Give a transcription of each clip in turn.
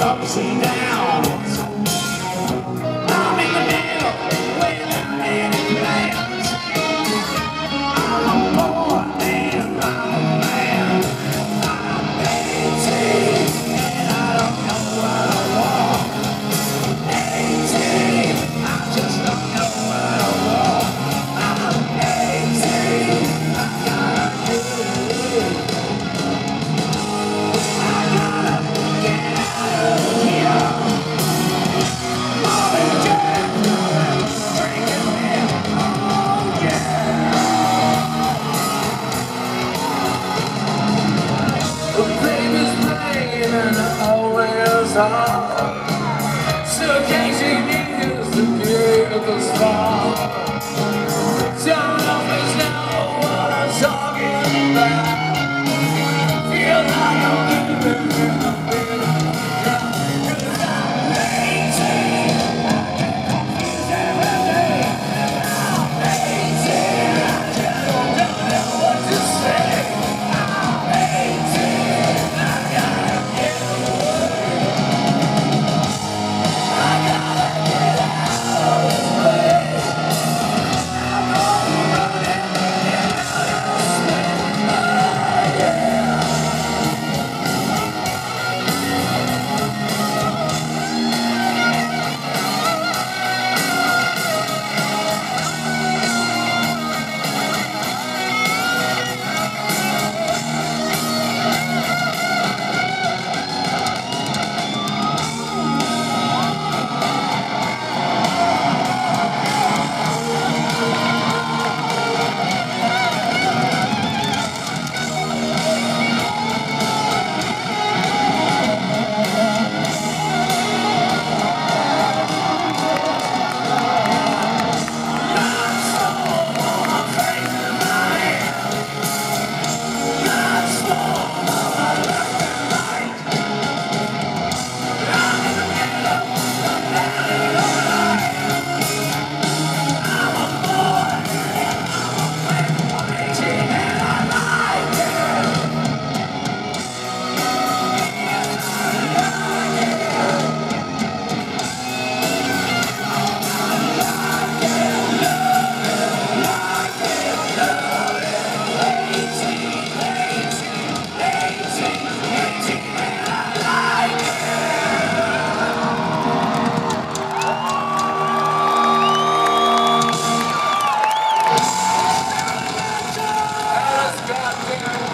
ups and downs. song. So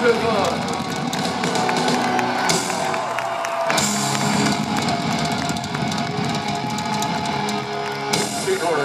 good luck. Sweet Lord